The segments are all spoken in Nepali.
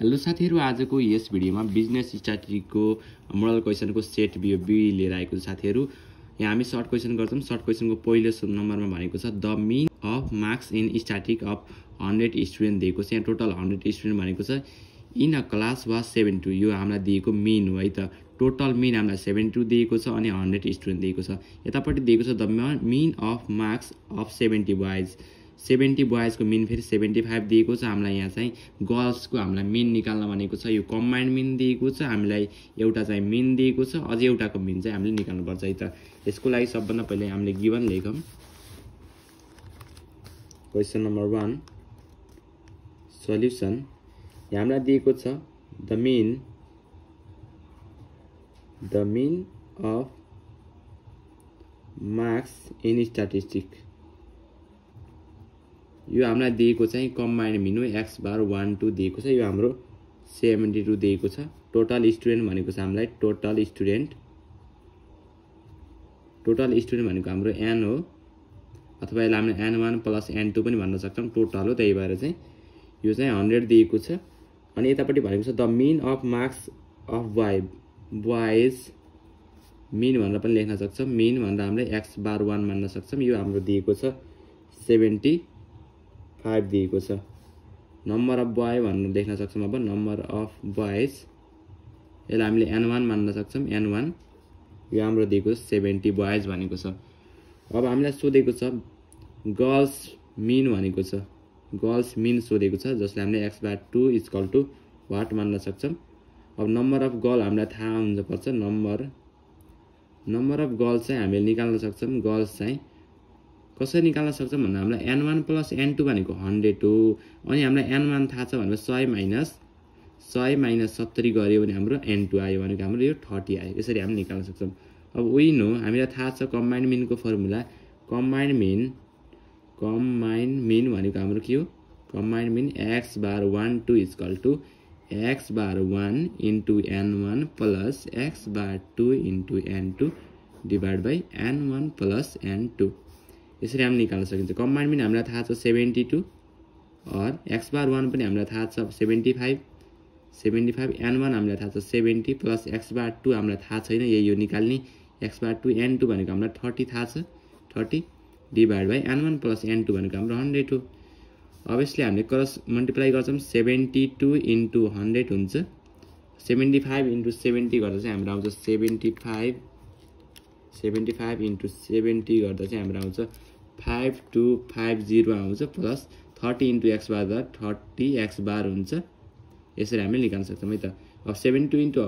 हेलो साथीहरू आजको यस भिडियोमा बिजनेस स्ट्राटेजीको मोडल क्वेसनको सेट बी बी लिएर आएको छ साथीहरू। यहाँ हामी सर्ट क्वेसन गर्छौँ। सर्ट क्वेसनको पहिलो नम्बरमा भनेको छ the mean of marks in static of hundred student दिएको छ। यहाँ टोटल हन्ड्रेड स्टुडेन्ट भनेको छ इन अ क्लास वा सेभेन टू यो हामीलाई दिएको मिन हो है त। टोटल मिन हामीलाई सेभेन टू दिएको छ अनि हन्ड्रेड स्टुडेन्ट दिएको छ। यतापट्टि दिएको छ the mean of marks of seventy boys seventy बोइजको mean फेरि सेभेन्टी फाइभ दिएको छ। हामीलाई यहाँ चाहिँ गर्ल्सको हामीलाई मिन निकाल्न भनेको छ। यो कम्बाइन्ड मिन दिएको छ। हामीलाई एउटा चाहिँ मिन दिएको छ। अझै एउटाको मिन चाहिँ हामीले निकाल्नुपर्छ है त। यसको लागि सबभन्दा पहिले हामीले गिभन लेखौँ। Question number one. सल्युसन। हामीलाई दिएको छ the mean the mean of marks in statistic. यो हामीलाई दिएको चाहिँ combined mean X bar one two दिएको छ। यो हाम्रो सेभेन्टी टू दिएको छ। टोटल स्टुडेन्ट भनेको छ हामीलाई टोटल स्टुडेन्ट टोटल स्टुडेन्ट भनेको हाम्रो एन हो। अथवा यसलाई हामीले N one plus N two पनि भन्न सक्छौँ। टोटल हो त्यही भएर चाहिँ यो चाहिँ हन्ड्रेड दिएको छ। अनि यतापट्टि भनेको छ the mean of marks of Y boys mean भनेर पनि लेख्न सक्छौँ। मिन भनेर हामीले एक्स बार वान मान्न सक्छौँ। यो हाम्रो दिएको छ। सेभेन्टी फाइभ दिएको छ नम्बर अफ बोय भनेर देख्न सक्छौँ अब। नम्बर अफ बोइज यसलाई हामीले एन वान मान्न सक्छौँ। एन वान यो हाम्रो दिएको सेभेन्टी बोइज भनेको छ। अब हामीलाई सोधेको छ गर्ल्स मिन भनेको छ। गर्ल्स मिन सोधेको छ जसले हामीले X bar two is equal to what मान्न सक्छौँ। अब नम्बर अफ गर्ल हामीलाई थाहा हुन्छ पर्छ नम्बर नम्बर अफ गर्ल्स चाहिँ हामीले निकाल्न सक्छौँ। गर्ल्स चाहिँ कसरी निकाल्न सक्छौँ भन्दा हामीलाई N one plus N two भनेको हन्ड्रेड हो अनि हामीलाई एन वान थाहा छ भने सय माइनस सय माइनस सत्तरी गऱ्यो भने हाम्रो एन टू आयो भनेको हाम्रो यो थर्टी आयो। यसरी हामी निकाल्न सक्छौँ। अब विन हो हामीलाई थाहा छ combined मिनको formula combined mean combined mean भनेको हाम्रो के हो? Combined mean X bar one two is equal to X bar one into N one plus X bar two into N two divide by N one plus N two यसरी हामी निकाल्न सकिन्छ। कम्बाइन्ड पनि हामीलाई थाहा छ seventy two or X bar one पनि हामीलाई थाहा छ seventy five seventy five N one हामीलाई थाहा छ seventy plus X bar two हामीलाई थाहा छैन यही यो निकाल्ने। X bar two N two भनेको हामीलाई थर्टी थाहा छ। Thirty divide by N one plus N two भनेको हाम्रो हन्ड्रेड हो। अभियसली हामीले क्रस मल्टिप्लाई गर्छौँ सेभेन्टी टू इन्टु हन्ड्रेड हुन्छ। सेभेन्टी फाइभ इन्टु सेभेन्टी गर्दा चाहिँ हाम्रो आउँछ seventy five seventy five into seventy गर्दा चाहिँ हाम्रो आउँछ फाइभ टू फाइभ जिरो आउँछ plus thirty into X bar गर्दा थर्टी एक्स बार हुन्छ। यसरी हामीले निकाल्न सक्छौँ है त। अब सेभेन टू इन्टु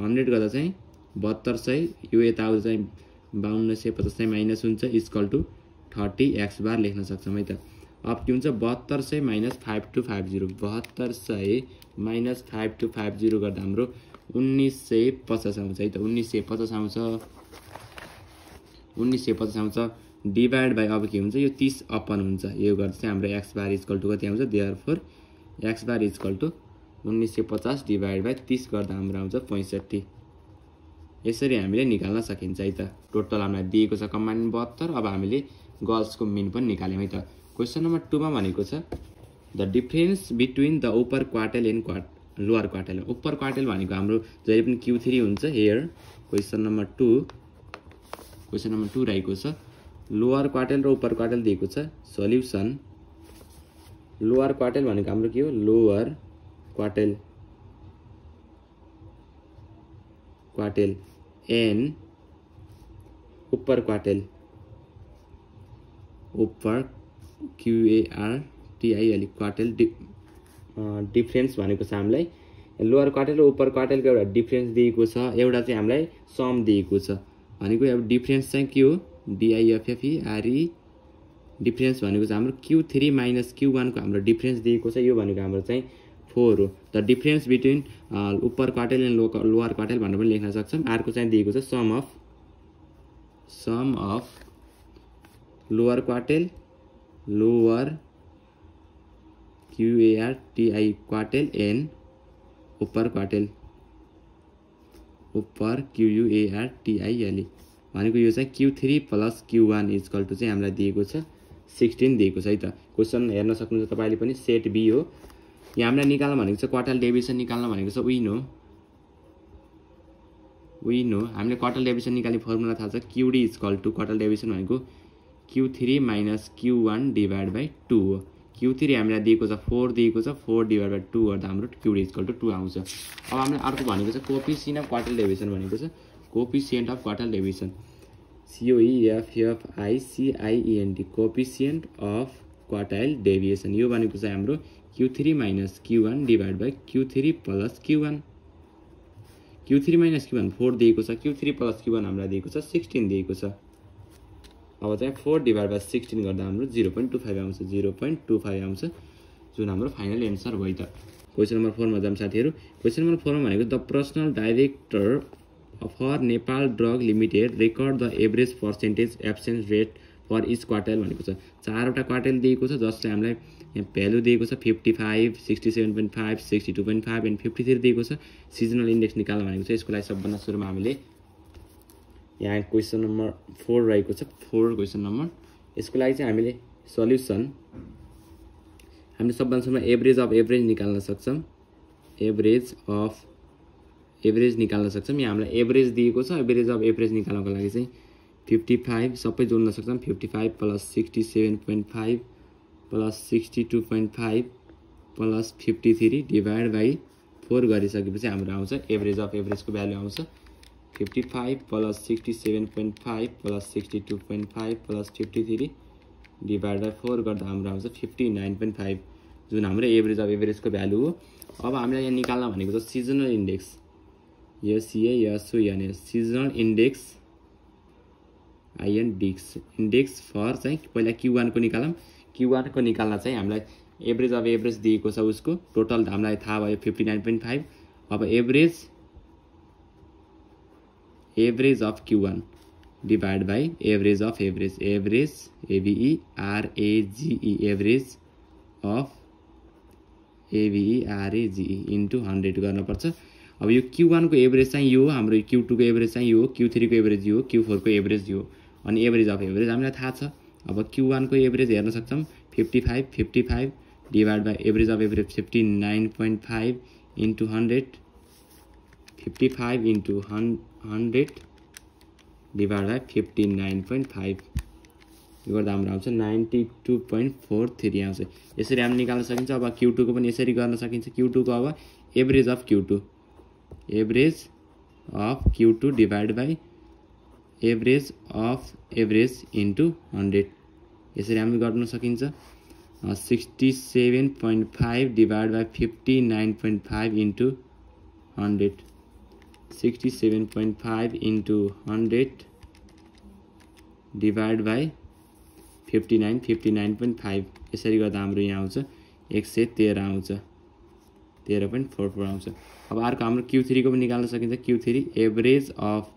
हन्ड्रेड गर्दा चाहिँ बहत्तर सय यो यता आउँदा चाहिँ बाहन्न सय पचास सय माइनस हुन्छ equal to thirty X bar लेख्न सक्छौँ है त। अब के हुन्छ बहत्तर सय minus five two five zero बहत्तर सय minus five two five zero गर्दा हाम्रो उन्नाइस सय पचास आउँछ है त। उन्नाइस सय पचास आउँछ। उन्नाइस सय पचास आउँछ। डिभाइड बाई अब के हुन्छ? यो तिस अपन हुन्छ। यो गर्दा चाहिँ हाम्रो एक्स बार इजकल टु कति आउँछ? There four X bar is equal to उन्नाइस सय पचास डिभाइड बाई तिस गर्दा हाम्रो आउँछ पैँसठी यसरी हामीले निकाल्न सकिन्छ है त। टोटल हामीलाई दिएको छ कमान्ड बहत्तर। अब हामीले गर्ल्सको मिन पनि निकाल्यौँ है त। क्वेसन नम्बर टूमा भनेको छ the difference between the upper quartile and quart lower quartile upper quartile भनेको हाम्रो जहिले पनि क्यु थ्री हुन्छ here question number two question number two रहेको छ। लोवर क्वार्टेल र उपर क्वार्टेल दिएको छ। सल्युसन लोवर क्वार्टेल भनेको हाम्रो के हो? Lower quartile. Quartile. N. Upper quartile. Upper क्युएआर टिआई quartile डि डिफ्रेन्स भनेको छ हामीलाई। लोवर क्वार्टेल र उपर क्वार्टेलको एउटा डिफ्रेन्स दिएको छ। एउटा चाहिँ हामीलाई सम दिएको छ। भनेको अब डिफ्रेन्स चाहिँ के हो? डिआइएफएफई डिफ्रेन्स भनेको चाहिँ हाम्रो क्यु थ्री माइनस क्यु वानको हाम्रो डिफ्रेन्स दिएको छ। यो भनेको हाम्रो चाहिँ फोर हो। The difference between upper quartile and lo lower quartile भनेर पनि लेख्न सक्छौँ। अर्को चाहिँ दिएको छ sum of sum of lower quartile lower Q A R T I quartile and upper quartile upper Q U A R T I L E भनेको यो चाहिँ Q three plus Q one is equal to चाहिँ हामीलाई दिएको छ सिक्सटिन दिएको छ है त। क्वेसन हेर्न सक्नुहुन्छ तपाईँले पनि सेट बी हो। यहाँ हामीलाई निकाल्न भनेको छ क्वार्टल डेभिसन निकाल्न भनेको छ विन हो। विन हो। हामीले क्वार्टल डेभिसन निकाल्ने फर्मुला थाहा छ QD equal to quartile deviation भनेको Q three minus Q one divide by two हो। क्यु थ्री हामीलाई दिएको छ फोर दिएको छ फोर डिभाइड बाई टू गर्दा हाम्रो क्युडी इजकल टु टू आउँछ। अब हामीले अर्को भनेको छ कोपिसियन अफ क्वार्टल डेभिसन भनेको छ। कोपिसियन्ट of quartile Davison सिओइएफएफआइसिआइइएनटी कोपिसियन्ट of quartile deviation यो भनेको चाहिँ हाम्रो Q three minus Q one divide by Q three plus Q one Q three minus Q one four दिएको छ। Q three plus Q one हामीलाई दिएको छ। सिक्सटिन दिएको छ। अब चाहिँ फोर डिभाइड बाई सिक्सटिन गर्दा हाम्रो जिरो पोइन्ट टू फाइभ आउँछ। जिरो पोइन्ट टू फाइभ आउँछ। जुन हाम्रो फाइनल एन्सर भयो त। क्वेसन नम्बर फोरमा जाऊँ साथीहरू। क्वेसन नम्बर फोरमा भनेको the personnel director for Nepal drug limited record the average percentage absence rate for each quartile भनेको छ। चारवटा क्वार्टेल दिएको छ जसले हामीलाई यहाँ भ्यालु दिएको छ fifty five sixty seven point five sixty two point five and fifty three दिएको छ। सिजनल इन्डेक्स निकाल्न भनेको छ। यसको लागि सबभन्दा सुरुमा हामीले यहाँ क्वेसन नम्बर फोर रहेको छ। फोर क्वेसन नम्बर यसको लागि चाहिँ हामीले सल्युसन हामीले सबभन्दा सुरुमा एभरेज अफ एभरेज निकाल्न सक्छौँ। एभरेज अफ एभरेज निकाल्न सक्छौँ। यहाँ हामीलाई एभरेज दिएको छ। एभरेज अफ एभरेज निकाल्नको लागि चाहिँ फिफ्टी फाइभ सबै जोड्न सक्छौँ। Fifty five plus sixty seven point five plus sixty two point five plus fifty three divide by four गरिसकेपछि हाम्रो आउँछ। एभरेज अफ एभरेजको भ्यालु आउँछ। Fifty five plus sixty seven point five plus fifty three divide by four गर्दा हाम्रो आउँछ फिफ्टी नाइन पोइन्ट फाइभ जुन हाम्रो एभरेज अफ एभरेजको भ्यालु हो। अब हामीलाई यहाँ निकाल्न भनेको छ सिजनल इन्डेक्स एससिएएसओएनएस सिजनल इन्डेक्स आइएन डिक्स इन्डेक्स फर चाहिँ पहिला क्यु वानको निकालौँ। क्यु वानको निकाल्न चाहिँ हामीलाई एभरेज अफ एभरेज दिएको छ उसको। टोटल हामीलाई थाहा भयो फिफ्टी नाइन पोइन्ट फाइभ अब average average of Q one divide by average of average average A V E R A G E average of A V E R A G E into hundred गर्नुपर्छ। अब यो क्यु वानको एभरेज चाहिँ यो हाम्रो क्यु टूको एभरेज चाहिँ यो क्यु थ्रीको एभरेज यो क्यु फोरको एभरेज यो अनि एभरेज अफ एभरेज हामीलाई थाहा छ। अब क्यु वानको एभरेज हेर्न सक्छौँ fifty five fifty five divide by average of average fifty nine point five into hundred fifty five into हन् hundred divide by fifty nine point five. यो गर्दा हाम्रो आउँछ ninety two point four three आउँछ। यसरी हामी निकाल्न सकिन्छ अब क्यु टूको पनि यसरी गर्न सकिन्छ। क्यु टूको अब average of Q two. Average of Q two divide by average of average into hundred. यसरी हामी गर्न सकिन्छ। Sixty seven point five divide by fifty nine point five into hundred. Sixty seven point five into hundred divide by fifty nine fifty nine point five यसरी गर्दा हाम्रो यहाँ आउँछ एक सय तेह्र आउँछ। तेह्र पोइन्ट फोर फोर आउँछ। अब अर्को हाम्रो क्यु थ्रीको पनि निकाल्न सकिन्छ। Q three average of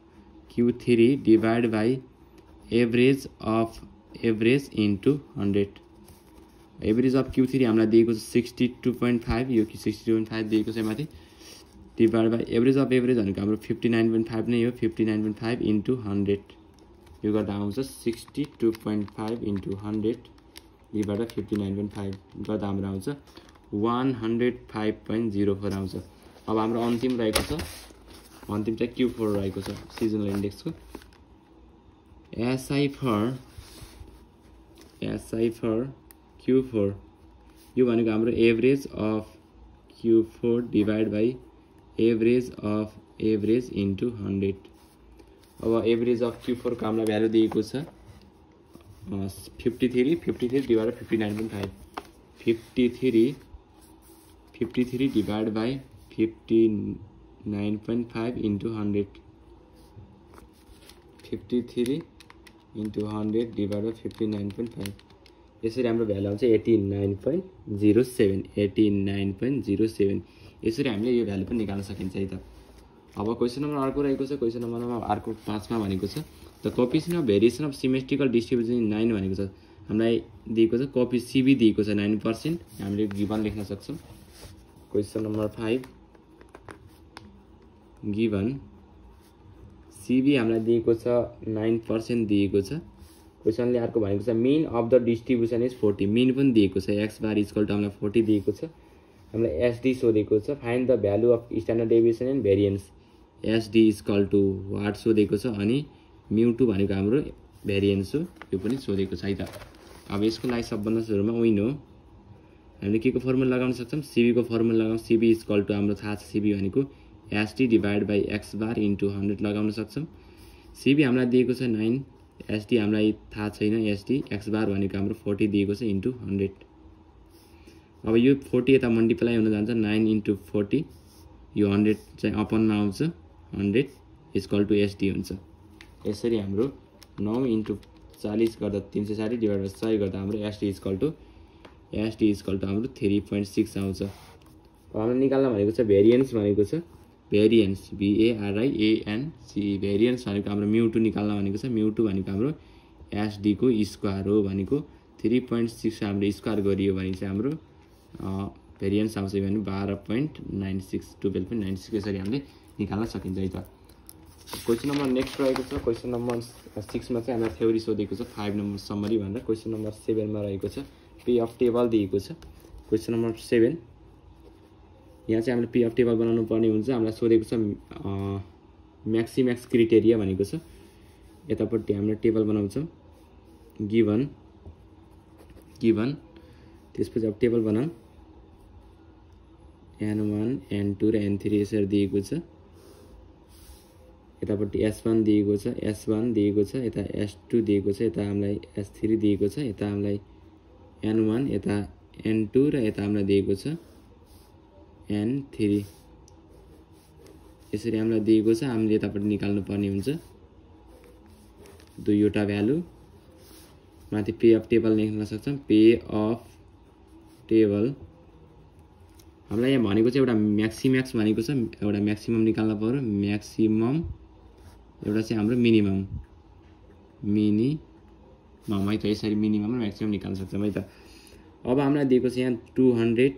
Q three divide by average of average into hundred average of Q three हामीलाई दिएको छ सिक्सटी टू पोइन्ट फाइभ यो सिक्सटी टू पोइन्ट फाइभ दिएको छ माथि divide by average of average भनेको हाम्रो फिफ्टी नाइन पोइन्ट फाइभ नै हो fifty nine point five into hundred यो गर्दा आउँछ sixty two point five into hundred divide by fifty nine point five गर्दा हाम्रो आउँछ one hundred five point zero four आउँछ अब हाम्रो अन्तिम रहेको छ। अन्तिम चाहिँ क्यु फोर रहेको छ seasonal इन्डेक्सको SI for SI for Q four यो भनेको हाम्रो average of Q four divide by average of average into hundred अब एभरेज अफ क्यु फोरको हामीलाई भ्यालु दिएको छ। Fifty three fifty three divide fifty nine point five fifty three fifty three divide by fifty nine point five into hundred fifty three into hundred divide by fifty nine point five यसरी हाम्रो भ्यालु आउँछ eighty nine point zero seven eighty nine point zero seven यसरी हामीले यो भ्यालु पनि निकाल्न सकिन्छ है त। अब क्वेसन नम्बर अर्को रहेको छ क्वेसन नम्बरमा अर्को पाँचमा भनेको छ। The coefficient of variation of symmetrical distribution nine भनेको छ। हामीलाई दिएको छ कपी सिबी दिएको छ नाइन पर्सेन्ट। हामीले गिभन लेख्न सक्छौँ। Question number five. Given CB हामीलाई दिएको छ नाइन पर्सेन्ट दिएको छ। क्वेसनले अर्को भनेको छ mean of the distribution is forty mean पनि दिएको छ। X bar is equal to हामीलाई फोर्टी दिएको छ। हामीलाई एसडी सोधेको छ find the value of standard deviation and variance SD is equal to what सोधेको छ अनि म्यु टू भनेको हाम्रो भेरिएन्स हो यो पनि सोधेको छ है त। अब यसको लागि सबभन्दा सुरुमा विन हो। हामीले के को फर्मुला लगाउन सक्छौँ? सिबीको फर्मुला लगाउँ सिबी इजकल टु हाम्रो थाहा छ सिबी भनेको SD divide by X bar into hundred लगाउन सक्छौँ। सिबी हामीलाई दिएको छ नाइन एसडी हामीलाई थाहा छैन एसडी एक्स बार भनेको हाम्रो फोर्टी दिएको छ इन्टु हन्ड्रेड अब यो फोर्टी यता मल्टिप्लाई हुन जान्छ नाइन इन्टु फोर्टी यो हन्ड्रेड चाहिँ अपनमा आउँछ हन्ड्रेड इजकल टु एसडी हुन्छ। यसरी हाम्रो नौ इन्टु चालिस गर्दा तिन सय साठी डिभाइड बाई सय गर्दा हाम्रो SD is equal to SD is equal to हाम्रो थ्री पोइन्ट सिक्स आउँछ। हामीले निकाल्न भनेको छ भेरिएन्स भनेको छ। भेरिएन्स भिएआरआइएएनसी भेरिएन्स भनेको हाम्रो म्युटु निकाल्न भनेको छ। म्युटु भनेको हाम्रो एसडीको स्क्वायर हो भनेको। थ्री पोइन्ट सिक्स हामीले स्क्वायर गरियो भने चाहिँ हाम्रो भेरिएन्स आउँछ भने बाह्र point nine six twelve point nine six यसरी हामीले निकाल्न सकिन्छ है त। क्वेसन नम्बर नेक्स्ट रहेको छ। क्वेसन नम्बर सिक्समा चाहिँ हामीलाई थ्योरी सोधेको छ। फाइभ नम्बर समरी भनेर क्वेसन नम्बर सेभेनमा रहेको छ। पे अफ टेबल दिएको छ। क्वेसन नम्बर सेभेन यहाँ चाहिँ हामीले पे अफ टेबल बनाउनु पर्ने हुन्छ। हामीलाई सोधेको छ म्याक्सिम्याक्स क्रिटेरिया भनेको छ। यतापट्टि हामीले टेबल बनाउँछौँ। गिभन गिभन त्यसपछि अब टेबल बनाऊँ। एन वान एन टू र एन थ्री यसरी दिएको छ। यतापट्टि एस वान दिएको छ एस वान दिएको छ यता एस टू दिएको छ यता हामीलाई एस थ्री दिएको छ यता हामीलाई एन वान यता एन टू र यता हामीलाई दिएको छ। एन थ्री यसरी हामीलाई दिएको छ हामीले यतापट्टि निकाल्नु पर्ने हुन्छ। दुईवटा भ्यालु माथि पे अफ टेबल लेख्न सक्छौँ। पे अफ टेबल हामीलाई यहाँ भनेको चाहिँ एउटा म्याक्सिम्याक्स भनेको छ। एउटा म्याक्सिमम निकाल्नु पऱ्यो। म्याक्सिमम एउटा चाहिँ हाम्रो मिनिमम मिनिमम है त यसरी मिनिमम र म्याक्सिमम निकाल्न सक्छौँ है त। अब हामीलाई दिएको छ यहाँ two hundred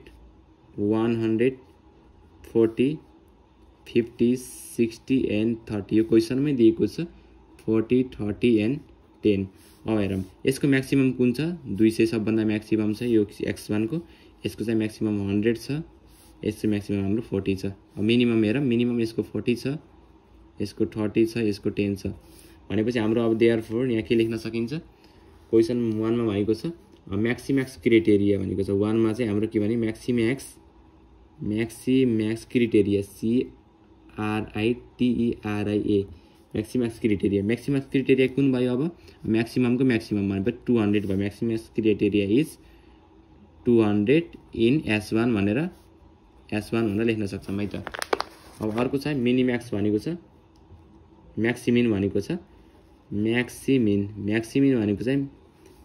one hundred forty fifty sixty and thirty यो क्वेसनमै दिएको छ। फोर्टी थर्टी एन्ड टेन हेरौँ यसको म्याक्सिमम् कुन छ? दुई सय सबभन्दा म्याक्सिमम् छ यो एक्स वानको यसको चाहिँ म्याक्सिमम् हन्ड्रेड छ यसको म्याक्सिमम् हाम्रो फोर्टी छ। मिनिमम हेरौँ मिनिमम यसको फोर्टी छ यसको थर्टी छ यसको टेन छ। भनेपछि हाम्रो अब देयर फोर यहाँ के लेख्न सकिन्छ? क्वेसन वानमा भनेको छ म्याक्सिम्याक्स क्रिटेरिया भनेको छ। वानमा चाहिँ हाम्रो के भने maximax maximax criteria CRITERIA maximums criteria maximums criteria कुन भयो अब? म्याक्सिममको म्याक्सिमम भनेपछि टु हन्ड्रेड भयो। Maximum's criteria is two hundred in S one भनेर एस वान भनेर लेख्न सक्छौँ है त। अब अर्को छ मिनिम्याक्स भनेको छ। म्याक्सिमिन भनेको छ। म्याक्सिमिन म्याक्सिमिन भनेको चाहिँ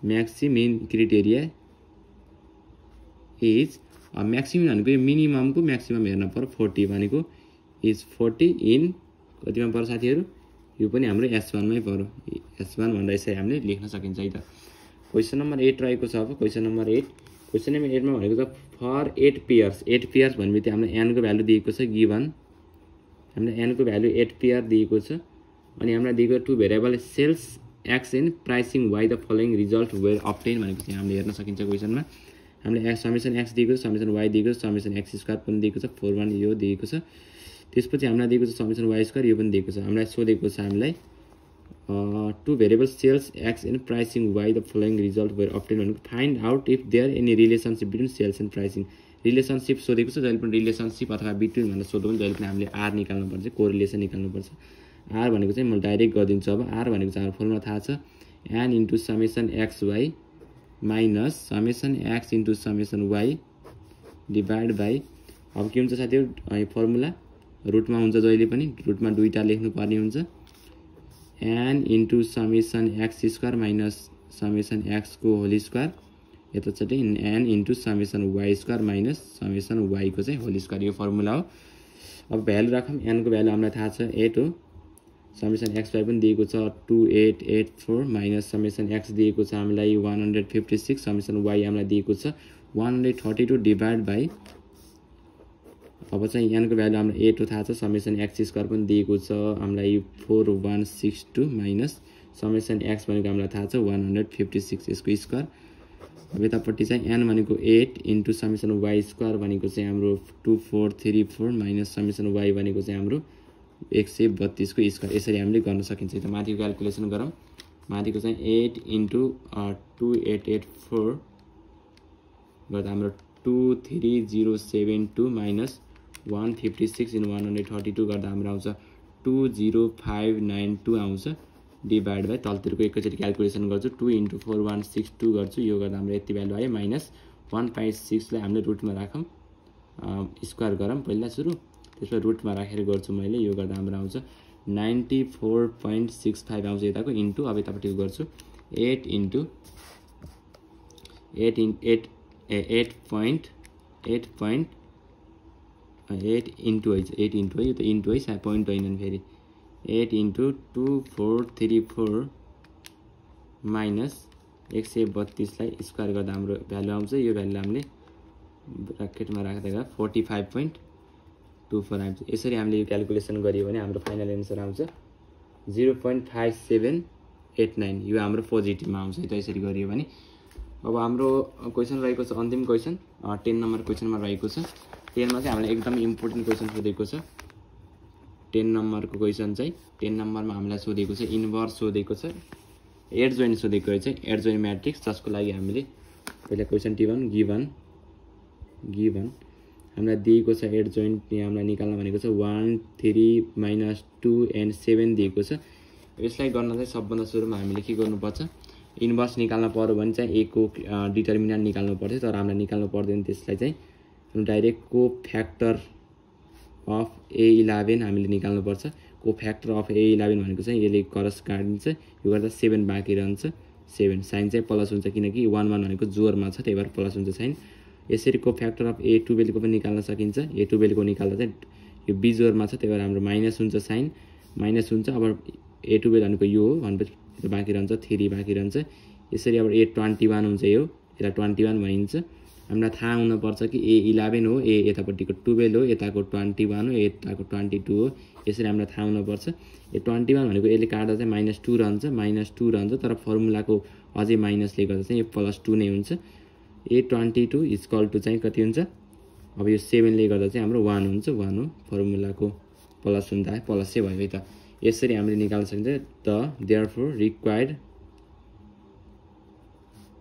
म्याक्सिमिन क्रिटेरिया इज म्याक्सिमिन भनेको यो मिनिममको म्याक्सिमम हेर्न पर्यो। फोर्टी भनेको इज फोर्टी इन कतिमा पर्छ साथीहरू? यो पनि हाम्रो एस वानमै पऱ्यो एस वान भन्दा यसरी हामीले लेख्न सकिन्छ है त। क्वेसन नम्बर एट रहेको छ अब। Question number eight question number एटमा भनेको छ for eight pairs eight pairs भनेपछि हामीलाई एनको भ्यालु दिएको छ गिभन हामीलाई एनको भ्यालु एट पियर दिएको छ। अनि हामीलाई दिएको two variable sales X in pricing Y the following result were obtained भनेको चाहिँ हामीले हेर्न सकिन्छ क्वेसनमा हामीले एक्स समेसन एक्स दिएको छ समेसन वाइ दिएको छ समेसन एक्स स्क्वायर पनि दिएको छ फोर वान यो दिएको छ। त्यसपछि हामीलाई दिएको छ समेसन वाइ स्क्वायर यो पनि दिएको छ। हामीलाई सोधेको छ हामीलाई two variable sales X and pricing Y the following result were obtained भनेको find out if there any relationship between sales and pricing relationship सोधेको छ जहिले पनि रिलेसनसिप अथवा बिट्विन भनेर सोध्यो भने जहिले पनि हामीले आर निकाल्नुपर्छ कोरिलेसन निकाल्नुपर्छ आर भनेको चाहिँ म डाइरेक्ट गरिदिन्छु अब। आर भनेको चाहिँ हाम्रो फर्मुला थाहा छ। N into summation X Y minus summation X into summation Y divide by अब के हुन्छ साथीहरू फर्मुला रुटमा हुन्छ जहिले पनि रुटमा दुईवटा लेख्नुपर्ने हुन्छ। N into summation X square minus summation एक्सको whole square यताचोटि N into summation Y square minus summation वाइको चाहिँ होल स्क्वायर यो फर्मुला हो। अब भ्यालु राखौँ एनको भ्यालु हामीलाई थाहा छ एट हो। समेसन एक्स वाइ पनि दिएको छ two eight eight four minus summation X दिएको छ हामीलाई one hundred fifty six summation Y हामीलाई दिएको छ one hundred thirty two divide by अब चाहिँ यहाँको भ्यालु हामीलाई एटो थाहा छ समेसन एक्स स्क्वायर पनि दिएको छ। हामीलाई four one six two minus summation X भनेको हामीलाई थाहा छ वान हन्ड्रेड फिफ्टी सिक्स यसको स्क्वायर अब यतापट्टि चाहिँ एन भनेको eight into summation Y square भनेको चाहिँ हाम्रो two four three four minus summation Y भनेको चाहिँ हाम्रो एक सय बत्तिसको स्क्वायर यसरी हामीले गर्न सकिन्छ। त माथिको क्यालकुलेसन गरौँ। माथिको चाहिँ eight into two eight eight four गर्दा हाम्रो two three zero seven two minus one fifty six in one hundred thirty two गर्दा हाम्रो आउँछ two zero five nine two आउँछ। डिभाइड बाई तलतिरको एकैचोटि क्यालकुलेसन गर्छु। Two into four one six two गर्छु। यो गर्दा हाम्रो यति भ्यालु आयो माइनस वान फाइभ सिक्सलाई हामीले रुटमा राखौँ। स्क्वायर गरौँ पहिला सुरु। त्यसमा रुटमा राखेर गर्छु मैले। यो गर्दा हाम्रो आउँछ ninety four point six five आउँछ यताको। इन्टु अब यतापट्टिको गर्छु। Eight into eight in eight eight point eight point eight into है एट इन्टु है यो त इन्टु है पोइन्ट होइन फेरि। Eight into two four three four minus एक सय बत्तिसलाई स्क्वायर गर्दा हाम्रो भ्यालु आउँछ। यो भ्यालु हामीले ब्राकेटमा राख्दा forty five point two four आउँछ। यसरी हामीले यो क्यालकुलेसन गरियो भने हाम्रो फाइनल एन्सर आउँछ। Zero point five seven eight nine यो हाम्रो पोजिटिभमा आउँछ। त यसरी गरियो भने। अब हाम्रो क्वेसन रहेको छ अन्तिम क्वेसन टेन नम्बर क्वेसनमा रहेको छ। टेनमा चाहिँ हामीलाई एकदम इम्पोर्टेन्ट क्वेसन सोधेको छ। टेन नम्बरको क्वेसन चाहिँ टेन नम्बरमा हामीलाई सोधेको छ इन्भर्स सोधेको छ एड जोइन्ट सोधेको रहेछ एड जोइन्ट म्याट्रिक्स जसको लागि हामीले पहिला क्वेसन टिभन गिभन गिभन हामीलाई दिएको छ एड जोइन्ट यहाँ हामीलाई निकाल्न भनेको छ one three minus two and seven दिएको छ। यसलाई गर्न चाहिँ सबभन्दा सुरुमा हामीले के गर्नुपर्छ इन्भर्स निकाल्न पऱ्यो भने चाहिँ एको डिटर्मिनेन्ट निकाल्नु पर्थ्यो तर हामीलाई निकाल्नु पर्दैन त्यसलाई चाहिँ डाइरेक्ट को फ्याक्टर अफ ए इलेभेन हामीले निकाल्नुपर्छ। को फ्याक्टर अफ ए इलेभेन भनेको चाहिँ यसले करस काटिन्छ यो गर्दा सेभेन बाँकी रहन्छ। सेभेन साइन चाहिँ प्लस हुन्छ किनकि वान वान भनेको जोरमा छ त्यही भएर प्लस हुन्छ साइन। यसरी को फ्याक्टर अफ ए टुवेल्भको पनि निकाल्न सकिन्छ। ए टुवेल्भको निकाल्दा चाहिँ यो बिजोरमा छ त्यही भएर हाम्रो माइनस हुन्छ साइन। माइनस हुन्छ अब ए टुवेल्भ भनेको यो हो भनेपछि बाँकी रहन्छ थ्री बाँकी रहन्छ। यसरी अब ए ट्वेन्टी वान हुन्छ यो यसलाई ट्वेन्टी वान भनिन्छ। हामीलाई थाहा हुनुपर्छ कि ए इलेभेन हो ए यतापट्टिको टुवेल्भ हो यताको ट्वेन्टी वान हो यताको ट्वेन्टी टू हो। यसरी हामीलाई थाहा हुनुपर्छ। ए ट्वेन्टी वान भनेको यसले काट्दा चाहिँ माइनस टू रहन्छ माइनस टू रहन्छ तर फर्मुलाको अझै माइनसले गर्दा चाहिँ यो प्लस टू नै हुन्छ। A twenty two is equal to चाहिँ कति हुन्छ? अब यो सेभेनले गर्दा चाहिँ हाम्रो वान हुन्छ वान हो। फर्मुलाको प्लस हुँदा प्लस भयो है त। यसरी हामीले निकाल्न सकिन्छ। द देयर फोर रिक्वायर्ड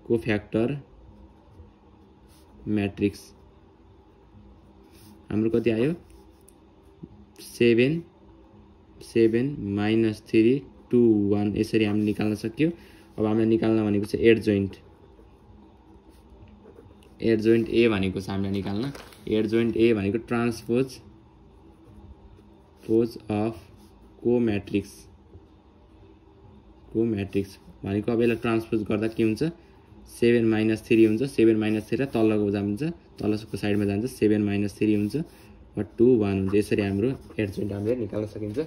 को फ्याक्टर म्याट्रिक्स हाम्रो कति आयो? Seven seven minus three two one यसरी हामीले निकाल्न सक्यो। अब हामीले निकाल्न भनेको चाहिँ adjoint adjoint A भनेको छ हामीले निकाल्न। एड जोइन्ट ए भनेको ट्रान्सपोज पोज अफ को म्याट्रिक्स को म्याट्रिक्स भनेको अब यसलाई ट्रान्सपोज गर्दा के हुन्छ? सेभेन माइनस थ्री हुन्छ सेभेन माइनस थ्री तलको जान्छ तलको साइडमा जान्छ सेभेन माइनस थ्री हुन्छ टू वान हुन्छ। यसरी हाम्रो एड हामीले निकाल्न सकिन्छ।